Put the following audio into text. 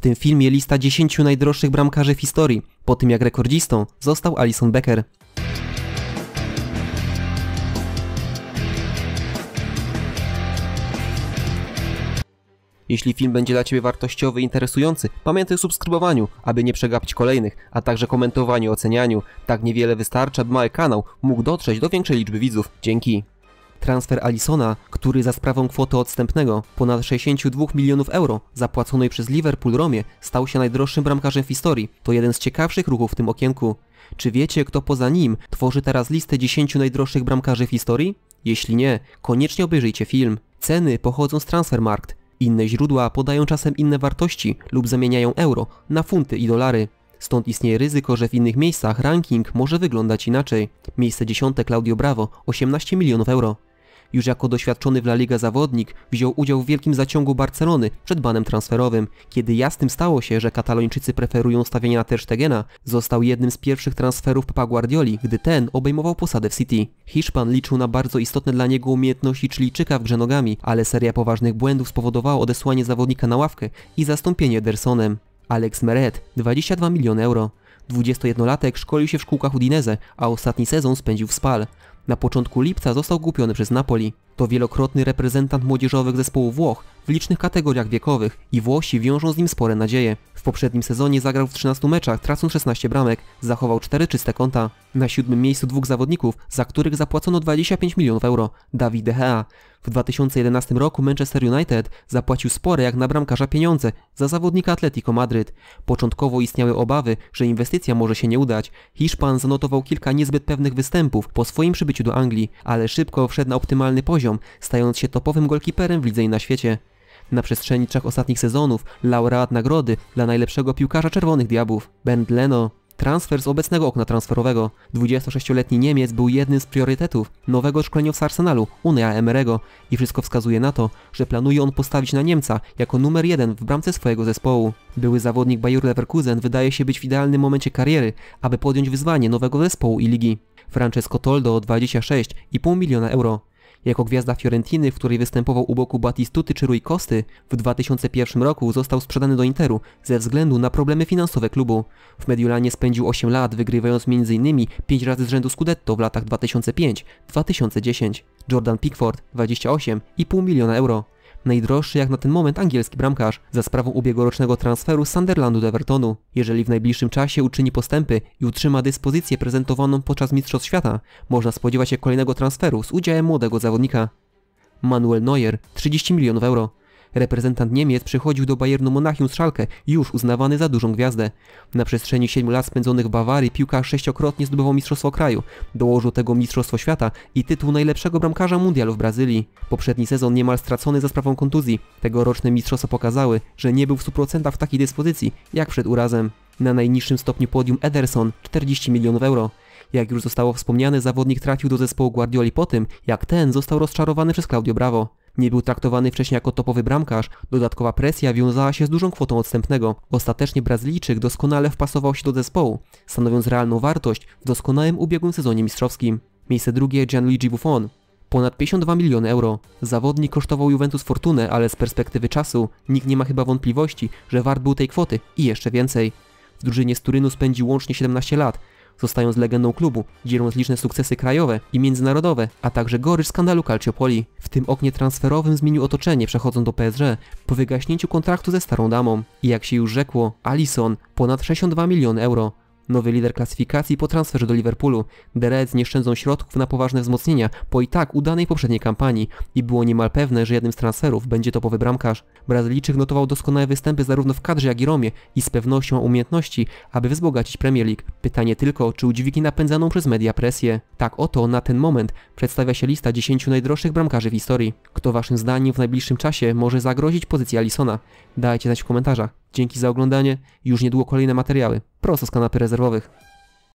W tym filmie lista 10 najdroższych bramkarzy w historii, po tym jak rekordzistą został Alison Becker. Jeśli film będzie dla Ciebie wartościowy i interesujący, pamiętaj o subskrybowaniu, aby nie przegapić kolejnych, a także komentowaniu, ocenianiu. Tak niewiele wystarcza, by mały kanał mógł dotrzeć do większej liczby widzów. Dzięki. Transfer Alisona, który za sprawą kwoty odstępnego ponad 62 milionów euro zapłaconej przez Liverpool Romie stał się najdroższym bramkarzem w historii, to jeden z ciekawszych ruchów w tym okienku. Czy wiecie, kto poza nim tworzy teraz listę 10 najdroższych bramkarzy w historii? Jeśli nie, koniecznie obejrzyjcie film. Ceny pochodzą z Transfermarkt. Inne źródła podają czasem inne wartości lub zamieniają euro na funty i dolary. Stąd istnieje ryzyko, że w innych miejscach ranking może wyglądać inaczej. Miejsce 10 Claudio Bravo 18 milionów euro. Już jako doświadczony w La Liga zawodnik wziął udział w wielkim zaciągu Barcelony przed banem transferowym. Kiedy jasnym stało się, że katalończycy preferują stawianie na Ter Stegena, został jednym z pierwszych transferów Papa Guardioli, gdy ten obejmował posadę w City. Hiszpan liczył na bardzo istotne dla niego umiejętności Chilijczyka w grze nogami, ale seria poważnych błędów spowodowała odesłanie zawodnika na ławkę i zastąpienie Edersonem. Alex Meret, 22 miliony euro. 21-latek szkolił się w szkółkach Udinese, a ostatni sezon spędził w Spal. Na początku lipca został kupiony przez Napoli. To wielokrotny reprezentant młodzieżowych zespołów Włoch w licznych kategoriach wiekowych i Włosi wiążą z nim spore nadzieje. W poprzednim sezonie zagrał w 13 meczach, tracąc 16 bramek, zachował 4 czyste konta. Na siódmym miejscu dwóch zawodników, za których zapłacono 25 milionów euro. David De Gea. W 2011 roku Manchester United zapłacił spore jak na bramkarza pieniądze za zawodnika Atletico Madryt. Początkowo istniały obawy, że inwestycja może się nie udać. Hiszpan zanotował kilka niezbyt pewnych występów po swoim przybyciu do Anglii, ale szybko wszedł na optymalny poziom, stając się topowym golkiperem w lidze i na świecie. Na przestrzeni trzech ostatnich sezonów laureat nagrody dla najlepszego piłkarza Czerwonych Diabłów, Ben Leno. Transfer z obecnego okna transferowego. 26-letni Niemiec był jednym z priorytetów nowego szkoleniowca Arsenalu, Unia Emerego i wszystko wskazuje na to, że planuje on postawić na Niemca jako numer jeden w bramce swojego zespołu. Były zawodnik Bayer Leverkusen wydaje się być w idealnym momencie kariery, aby podjąć wyzwanie nowego zespołu i ligi. Francesco Toldo 26,5 miliona euro. Jako gwiazda Fiorentiny, w której występował u boku Batistuty czy Rui Costy, w 2001 roku został sprzedany do Interu ze względu na problemy finansowe klubu. W Mediolanie spędził 8 lat, wygrywając m.in. 5 razy z rzędu Scudetto w latach 2005-2010. Jordan Pickford 28,5 miliona euro najdroższy jak na ten moment angielski bramkarz za sprawą ubiegłorocznego transferu Sunderlandu do Evertonu. Jeżeli w najbliższym czasie uczyni postępy i utrzyma dyspozycję prezentowaną podczas Mistrzostw Świata, można spodziewać się kolejnego transferu z udziałem młodego zawodnika. Manuel Neuer 30 milionów euro. Reprezentant Niemiec przychodził do Bayernu Monachium z Schalke, już uznawany za dużą gwiazdę. Na przestrzeni 7 lat spędzonych w Bawarii piłkarz sześciokrotnie zdobywał Mistrzostwo Kraju, dołożył tego Mistrzostwo Świata i tytuł najlepszego bramkarza mundialu w Brazylii. Poprzedni sezon niemal stracony za sprawą kontuzji. Tegoroczne mistrzostwa pokazały, że nie był w 100% w takiej dyspozycji, jak przed urazem. Na najniższym stopniu podium Ederson 40 milionów euro. Jak już zostało wspomniane, zawodnik trafił do zespołu Guardioli po tym, jak ten został rozczarowany przez Claudio Bravo. Nie był traktowany wcześniej jako topowy bramkarz, dodatkowa presja wiązała się z dużą kwotą odstępnego. Ostatecznie Brazylijczyk doskonale wpasował się do zespołu, stanowiąc realną wartość w doskonałym ubiegłym sezonie mistrzowskim. Miejsce drugie Gianluigi Buffon. Ponad 52 miliony euro. Zawodnik kosztował Juventus fortunę, ale z perspektywy czasu nikt nie ma chyba wątpliwości, że wart był tej kwoty i jeszcze więcej. W drużynie z Turynu spędził łącznie 17 lat, zostając legendą klubu, dzieląc liczne sukcesy krajowe i międzynarodowe, a także gorycz skandalu Calciopoli. W tym oknie transferowym zmienił otoczenie przechodząc do PSG po wygaśnięciu kontraktu ze starą damą. I jak się już rzekło, Alison ponad 62 miliony euro. Nowy lider klasyfikacji po transferze do Liverpoolu. The Reds nie szczędzą środków na poważne wzmocnienia po i tak udanej poprzedniej kampanii i było niemal pewne, że jednym z transferów będzie topowy bramkarz. Brazylijczyk notował doskonałe występy zarówno w kadrze jak i Romie i z pewnością umiejętności, aby wzbogacić Premier League. Pytanie tylko, czy udźwignie napędzaną przez media presję. Tak oto na ten moment przedstawia się lista 10 najdroższych bramkarzy w historii. Kto waszym zdaniem w najbliższym czasie może zagrozić pozycji Alisona? Dajcie znać w komentarzach. Dzięki za oglądanie. Już niedługo kolejne materiały. Prosto z kanapy rezerwowych.